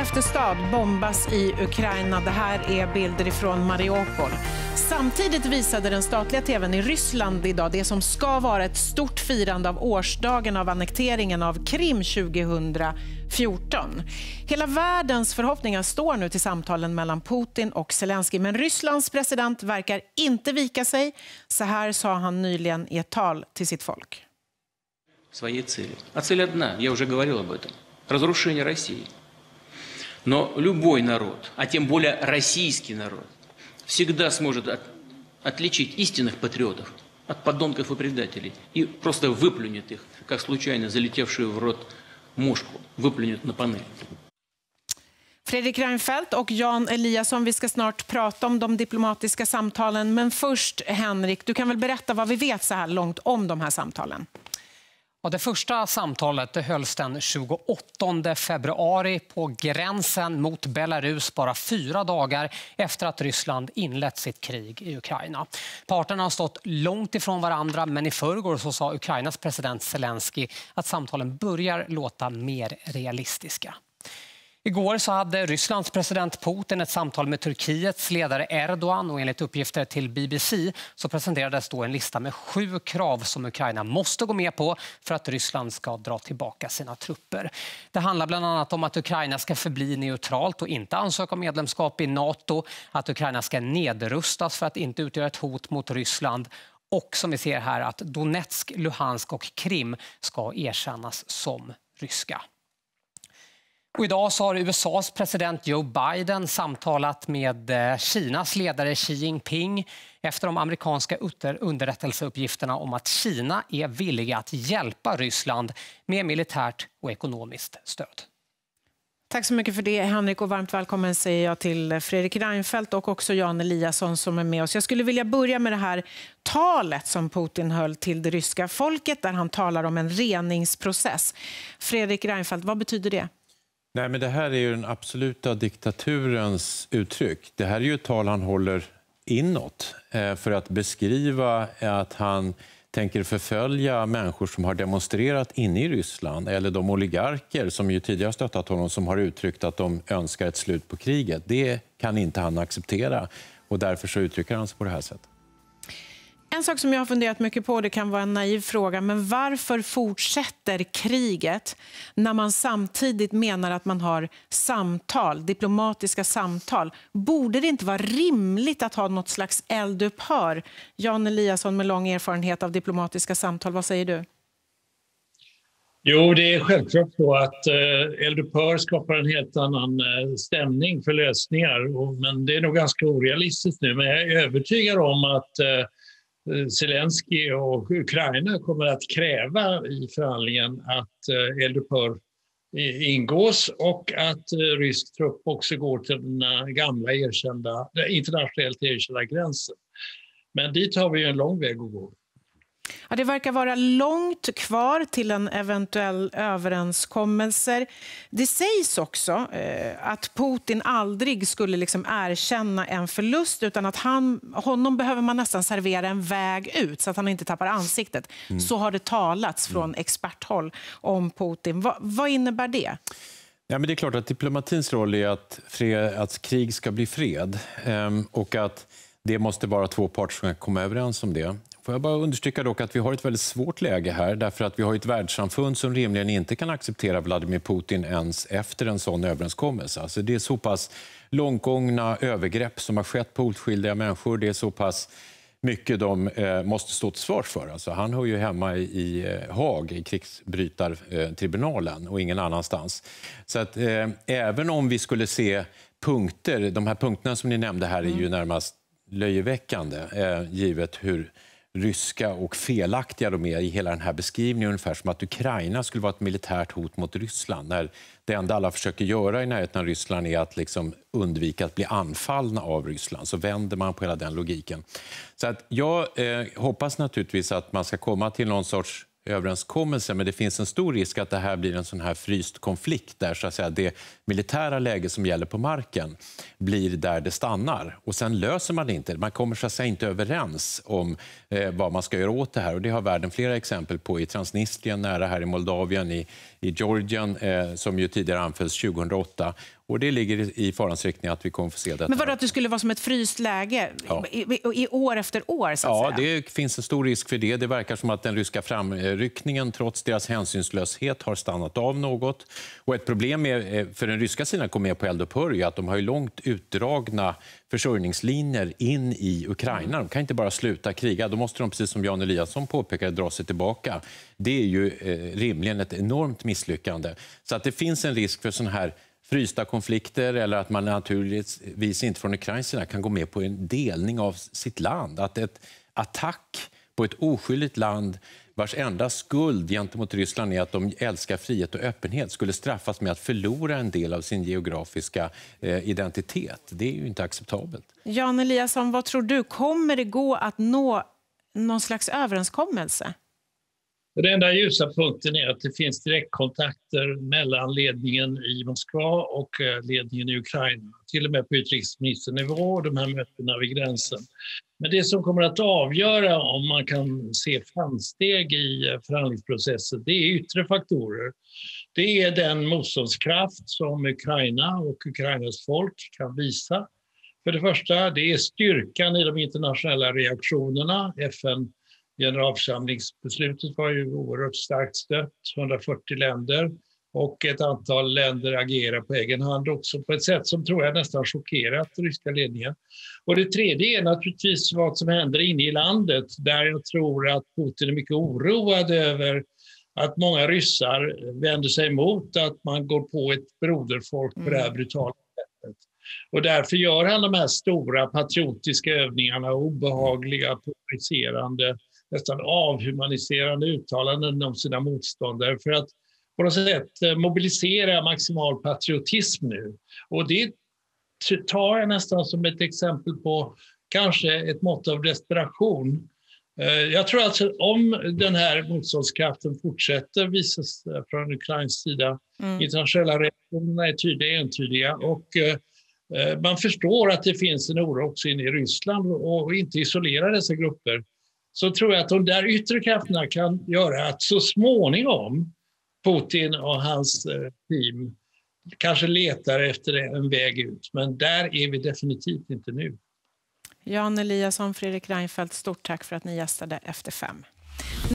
efter stad bombas i Ukraina. Det här är bilder ifrån Mariupol. Samtidigt visade den statliga tvn i Ryssland idag det som ska vara ett stort firande av årsdagen av annekteringen av Krim 2014. Hela världens förhoppningar står nu till samtalen mellan Putin och Zelensky men Rysslands president verkar inte vika sig. Så här sa han nyligen i ett tal till sitt folk. Своей цели. А цель одна, я уже говорил об этом. Разрушение России. Но любой народ, а тем более российский народ, всегда сможет от, отличить истинных патриотов от подонков и предателей и просто выплюнет их, как случайно залетевшую в рот мошку, выплюнет на панель. Fredrik Reinfeldt och Jan Eliasson, vi ska snart prata om de diplomatiska samtalen. Men först, Henrik, du kan väl berätta vad vi vet så här långt om de här samtalen? Ja, det första samtalet hölls den 28 februari på gränsen mot Belarus bara fyra dagar efter att Ryssland inlett sitt krig i Ukraina. Parterna har stått långt ifrån varandra men i förrgår så sa Ukrainas president Zelensky att samtalen börjar låta mer realistiska. Igår så hade Rysslands president Putin ett samtal med Turkiets ledare Erdogan och enligt uppgifter till BBC så presenterades då en lista med sju krav som Ukraina måste gå med på för att Ryssland ska dra tillbaka sina trupper. Det handlar bland annat om att Ukraina ska förbli neutralt och inte ansöka om medlemskap i Nato, att Ukraina ska nedrustas för att inte utgöra ett hot mot Ryssland och som vi ser här att Donetsk, Luhansk och Krim ska erkännas som ryska. Och idag så har USAs president Joe Biden samtalat med eh, Kinas ledare Xi Jinping efter de amerikanska underrättelseuppgifterna om att Kina är villiga att hjälpa Ryssland med militärt och ekonomiskt stöd. Tack så mycket för det, Henrik. och Varmt välkommen säger jag till Fredrik Reinfeldt och också Jan Eliasson som är med oss. Jag skulle vilja börja med det här talet som Putin höll till det ryska folket där han talar om en reningsprocess. Fredrik Reinfeldt, vad betyder det? Nej, men det här är ju den absoluta diktaturens uttryck. Det här är ju ett tal han håller inåt eh, för att beskriva att han tänker förfölja människor som har demonstrerat inne i Ryssland eller de oligarker som ju tidigare stöttat honom som har uttryckt att de önskar ett slut på kriget. Det kan inte han acceptera och därför så uttrycker han sig på det här sättet. En sak som jag har funderat mycket på, det kan vara en naiv fråga, men varför fortsätter kriget när man samtidigt menar att man har samtal, diplomatiska samtal? Borde det inte vara rimligt att ha något slags eldupphör? Jan Eliasson med lång erfarenhet av diplomatiska samtal, vad säger du? Jo, det är självklart så att eh, eldupphör skapar en helt annan eh, stämning för lösningar. Men det är nog ganska orealistiskt nu. Men jag är övertygad om att Eh, Eh, Zelensky och Ukraina kommer att kräva i förhandlingen att eh, eldupphör ingås och att eh, rysk trupp också går till den gamla erkända, internationellt erkända gränsen. Men dit har vi en lång väg att gå. Ja, det verkar vara långt kvar till en eventuell överenskommelse. Det sägs också eh, att Putin aldrig skulle liksom erkänna en förlust utan att han, honom behöver man nästan servera en väg ut så att han inte tappar ansiktet. Mm. Så har det talats från mm. experthåll om Putin. Va, vad innebär det? Ja, men det är klart att diplomatins roll är att, fred, att krig ska bli fred ehm, och att det måste vara två parter som kan komma överens om det. Får jag bara understryka dock att vi har ett väldigt svårt läge här därför att vi har ett världssamfund som rimligen inte kan acceptera Vladimir Putin ens efter en sån överenskommelse. Alltså det är så pass långtgångna övergrepp som har skett på oskyldiga människor. Det är så pass mycket de eh, måste stå till svars för. Alltså, han hör ju hemma i, i eh, Haag, i krigsbrytartribunalen och ingen annanstans. Så att, eh, även om vi skulle se punkter, de här punkterna som ni nämnde här är ju mm. närmast löjeväckande, eh, givet hur ryska och felaktiga de är i hela den här beskrivningen. Ungefär som att Ukraina skulle vara ett militärt hot mot Ryssland. När det enda alla försöker göra i närheten av Ryssland är att liksom undvika att bli anfallna av Ryssland. Så vänder man på hela den logiken. Så att jag eh, hoppas naturligtvis att man ska komma till någon sorts överenskommelse, men det finns en stor risk att det här blir en sån här fryst konflikt där så att säga, det militära läge som gäller på marken blir där det stannar. Och sen löser man det inte. Man kommer så att säga inte överens om eh, vad man ska göra åt det här. Och det har världen flera exempel på i Transnistrien, nära här i Moldavien, i, i Georgien, eh, som ju tidigare anfölls 2008 och det ligger i farans riktning att vi kommer få se detta. Men vadå, att det skulle vara som ett fryst läge ja. i, i, år efter år? Så ja, säga. det finns en stor risk för det. Det verkar som att den ryska framryckningen, trots deras hänsynslöshet, har stannat av något. Och ett problem är, för den ryska sidan att gå med på eldupphör är att de har långt utdragna försörjningslinjer in i Ukraina. De kan inte bara sluta kriga. Då måste de, precis som Jan Eliasson påpekade, dra sig tillbaka. Det är ju eh, rimligen ett enormt misslyckande. Så att det finns en risk för sådana här frysta konflikter eller att man naturligtvis inte från Ukrains sida kan gå med på en delning av sitt land. Att ett attack på ett oskyldigt land vars enda skuld gentemot Ryssland är att de älskar frihet och öppenhet skulle straffas med att förlora en del av sin geografiska eh, identitet. Det är ju inte acceptabelt. Jan Eliasson, vad tror du? Kommer det gå att nå någon slags överenskommelse? Den enda ljusa punkten är att det finns direktkontakter mellan ledningen i Moskva och eh, ledningen i Ukraina, till och med på utrikesministernivå och de här mötena vid gränsen. Men det som kommer att avgöra om man kan se framsteg i eh, förhandlingsprocessen, det är yttre faktorer. Det är den motståndskraft som Ukraina och Ukrainas folk kan visa. För det första, det är styrkan i de internationella reaktionerna. FN generalförsamlingsbeslutet var ju oerhört starkt stött, 140 länder och ett antal länder agerar på egen hand också på ett sätt som tror jag nästan chockerat ryska ledningen. Och det tredje är naturligtvis vad som händer inne i landet där jag tror att Putin är mycket oroad över att många ryssar vänder sig emot att man går på ett broderfolk på det här mm. brutala sättet. Och därför gör han de här stora patriotiska övningarna, obehagliga, provocerande nästan avhumaniserande uttalanden om sina motståndare för att på något sätt eh, mobilisera maximal patriotism nu. Och det tar jag nästan som ett exempel på kanske ett mått av desperation. Eh, jag tror att om den här motståndskraften fortsätter visas från Ukrains sida, mm. internationella reaktionerna är tydliga, entydiga och eh, man förstår att det finns en oro också inne i Ryssland och inte isolera dessa grupper så tror jag att de där yttre krafterna kan göra att så småningom Putin och hans eh, team kanske letar efter en väg ut. Men där är vi definitivt inte nu. Jan Eliasson, Fredrik Reinfeldt, stort tack för att ni gästade Efter fem.